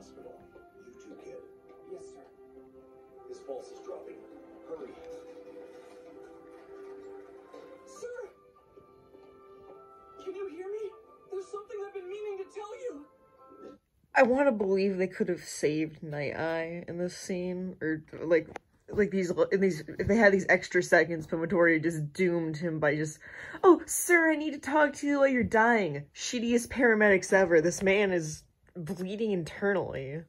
hospital. You too, kid. Yes, sir. His pulse is dropping. Hurry. Sir! Can you hear me? There's something I've been meaning to tell you. I want to believe they could have saved Nighteye in this scene, or like, like these in these if they had these extra seconds, Midoriya just doomed him by just, oh sir, I need to talk to you while you're dying. Shittiest paramedics ever. This man is bleeding internally.